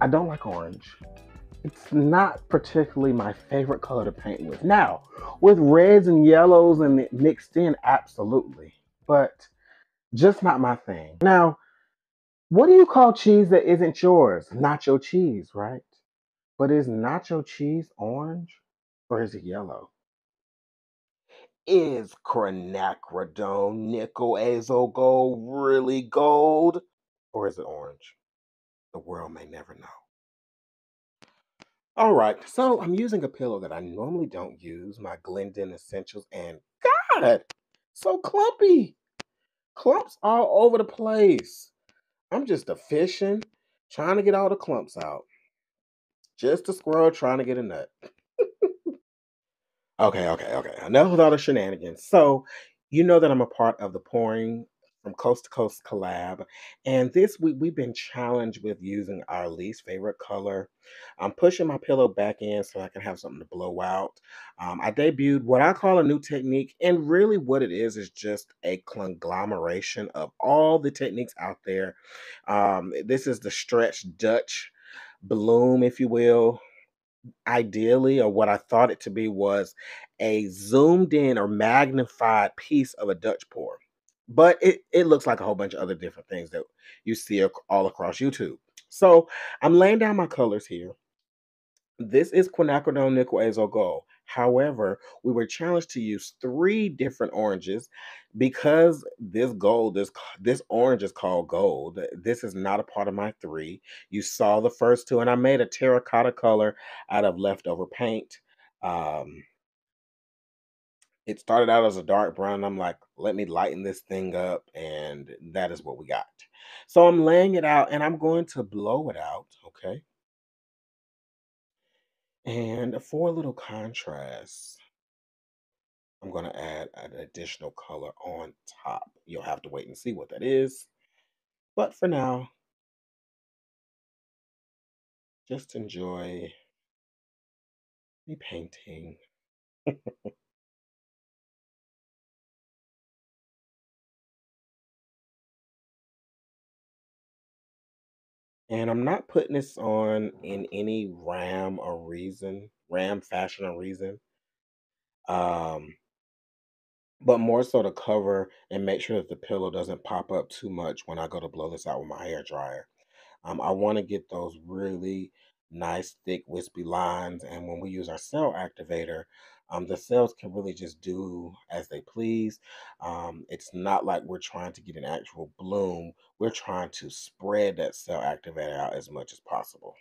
I don't like orange. It's not particularly my favorite color to paint with. Now, with reds and yellows and mixed in, absolutely. But just not my thing. Now, what do you call cheese that isn't yours? Nacho cheese, right? But is nacho cheese orange or is it yellow? Is quinacridone nickel azo gold really gold or is it orange? The world may never know. All right, so I'm using a pillow that I normally don't use, my Glendon Essentials, and God, so clumpy. Clumps all over the place. I'm just a fishing, trying to get all the clumps out. Just a squirrel trying to get a nut. okay, okay, okay. Enough with all the shenanigans. So, you know that I'm a part of the pouring from Coast to Coast collab. And this week we've been challenged with using our least favorite color. I'm pushing my pillow back in so I can have something to blow out. Um, I debuted what I call a new technique, and really what it is is just a conglomeration of all the techniques out there. Um, this is the stretch Dutch bloom, if you will. Ideally, or what I thought it to be was a zoomed in or magnified piece of a Dutch pour but it, it looks like a whole bunch of other different things that you see all across YouTube. So I'm laying down my colors here. This is quinacridone nickel azo gold. However, we were challenged to use three different oranges because this gold, is this orange is called gold. This is not a part of my three. You saw the first two, and I made a terracotta color out of leftover paint. Um, it started out as a dark brown. I'm like, let me lighten this thing up. And that is what we got. So I'm laying it out and I'm going to blow it out. Okay. And for a little contrast, I'm going to add an additional color on top. You'll have to wait and see what that is. But for now, just enjoy me painting. And I'm not putting this on in any ram or reason, ram fashion or reason. Um, but more so to cover and make sure that the pillow doesn't pop up too much when I go to blow this out with my hair dryer. Um, I want to get those really nice, thick, wispy lines. And when we use our cell activator, um, the cells can really just do as they please. Um, it's not like we're trying to get an actual bloom. We're trying to spread that cell activator out as much as possible.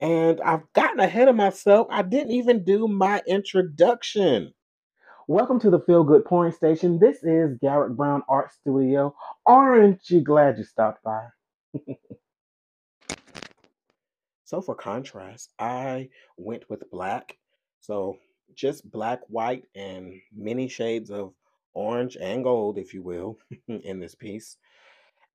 And I've gotten ahead of myself. I didn't even do my introduction. Welcome to the Feel Good Pouring Station. This is Garrick Brown Art Studio. Aren't you glad you stopped by? so, for contrast, I went with black. So, just black, white, and many shades of orange and gold, if you will, in this piece.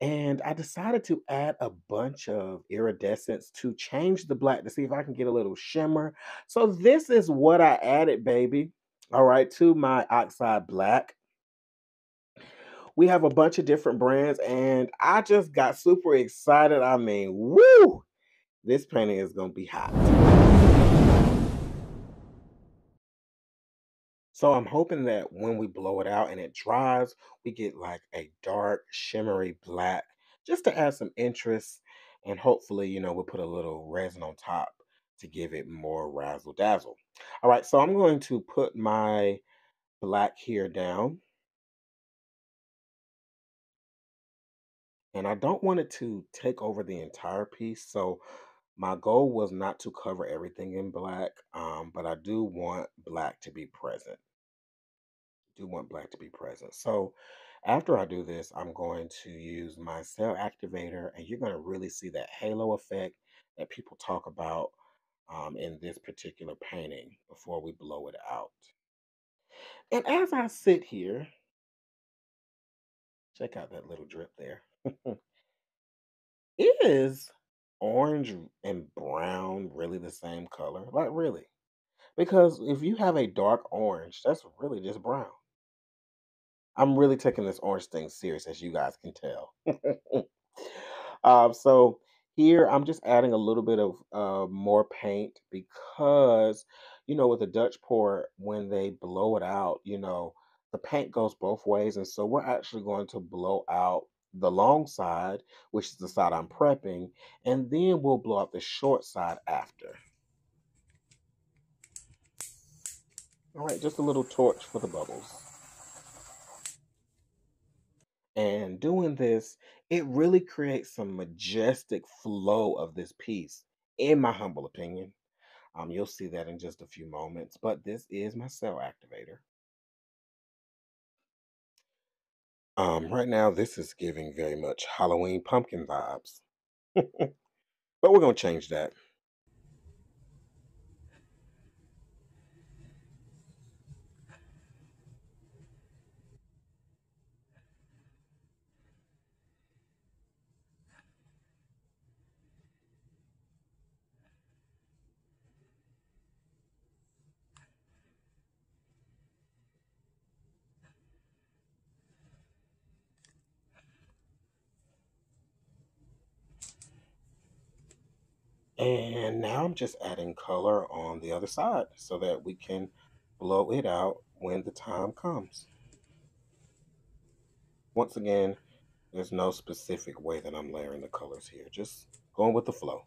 And I decided to add a bunch of iridescence to change the black to see if I can get a little shimmer. So this is what I added, baby. All right, to my oxide black. We have a bunch of different brands, and I just got super excited. I mean, woo! This painting is going to be hot. So I'm hoping that when we blow it out and it dries, we get like a dark, shimmery black just to add some interest. And hopefully, you know, we'll put a little resin on top to give it more razzle dazzle. All right, so I'm going to put my black here down. And I don't want it to take over the entire piece. So my goal was not to cover everything in black, um, but I do want black to be present do want black to be present. So after I do this, I'm going to use my cell activator and you're going to really see that halo effect that people talk about um, in this particular painting before we blow it out. And as I sit here, check out that little drip there. Is orange and brown really the same color? Like, really? Because if you have a dark orange, that's really just brown. I'm really taking this orange thing serious, as you guys can tell. um, so here I'm just adding a little bit of uh, more paint because, you know, with a Dutch pour, when they blow it out, you know, the paint goes both ways. And so we're actually going to blow out the long side, which is the side I'm prepping, and then we'll blow out the short side after. All right, just a little torch for the bubbles. And doing this, it really creates some majestic flow of this piece, in my humble opinion. Um, you'll see that in just a few moments, but this is my cell activator. Um, right now, this is giving very much Halloween pumpkin vibes, but we're going to change that. And now I'm just adding color on the other side so that we can blow it out when the time comes. Once again, there's no specific way that I'm layering the colors here, just going with the flow.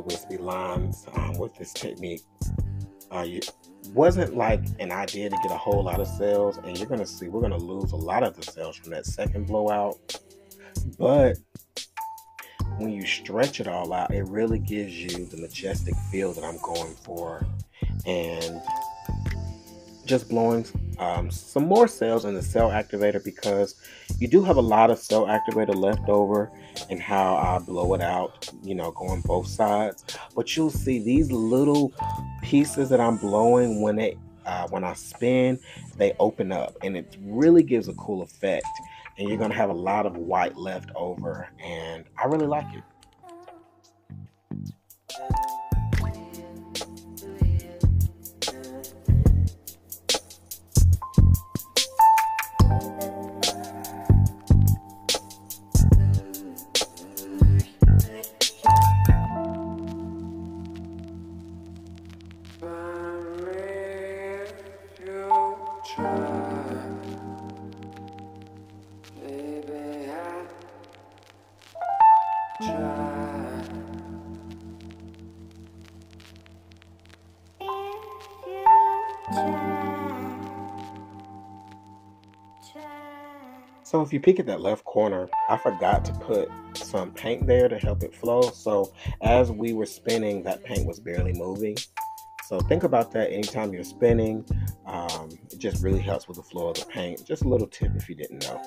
The wispy lines um, with this technique. Uh, you, wasn't like an idea to get a whole lot of cells, and you're gonna see we're gonna lose a lot of the cells from that second blowout. But when you stretch it all out, it really gives you the majestic feel that I'm going for, and just blowing um, some more cells in the cell activator because you do have a lot of cell activator left over and how I blow it out, you know, going both sides. But you'll see these little pieces that I'm blowing when it uh, when I spin, they open up and it really gives a cool effect. And you're gonna have a lot of white left over, and I really like it. So if you peek at that left corner, I forgot to put some paint there to help it flow. So as we were spinning, that paint was barely moving. So think about that anytime you're spinning. Um, it just really helps with the flow of the paint. Just a little tip if you didn't know.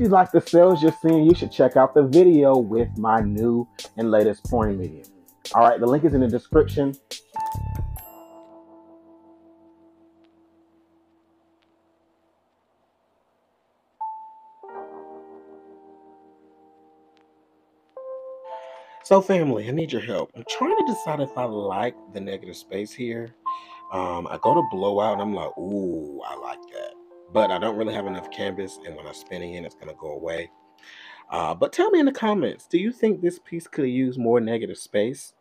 If you like the sales you're seeing, you should check out the video with my new and latest pouring medium. All right, the link is in the description. So family, I need your help. I'm trying to decide if I like the negative space here. Um, I go to blow out and I'm like, ooh, I like but I don't really have enough canvas, and when I spin it in, it's going to go away. Uh, but tell me in the comments, do you think this piece could use more negative space?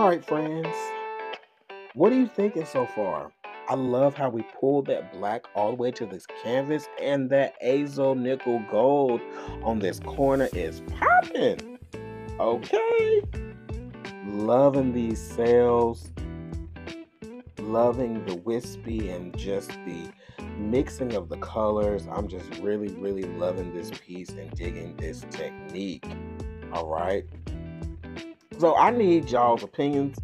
All right, friends. What are you thinking so far? I love how we pulled that black all the way to this canvas and that azo nickel gold on this corner is popping. Okay. Loving these sails. Loving the wispy and just the mixing of the colors. I'm just really, really loving this piece and digging this technique. All right. So I need y'all's opinions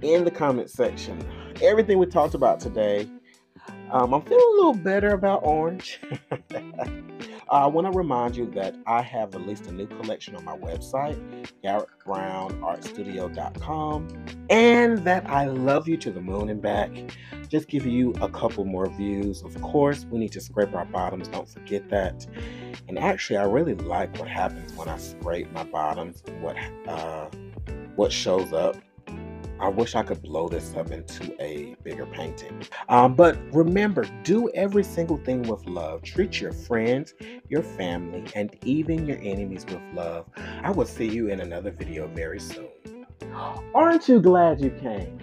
in the comment section. Everything we talked about today. Um, I'm feeling a little better about orange. I want to remind you that I have released a new collection on my website, GarrickBrownArtStudio.com, and that I love you to the moon and back. Just give you a couple more views. Of course, we need to scrape our bottoms. Don't forget that. And actually, I really like what happens when I scrape my bottoms. What uh, what shows up. I wish I could blow this up into a bigger painting. Um, but remember, do every single thing with love. Treat your friends, your family, and even your enemies with love. I will see you in another video very soon. Aren't you glad you came?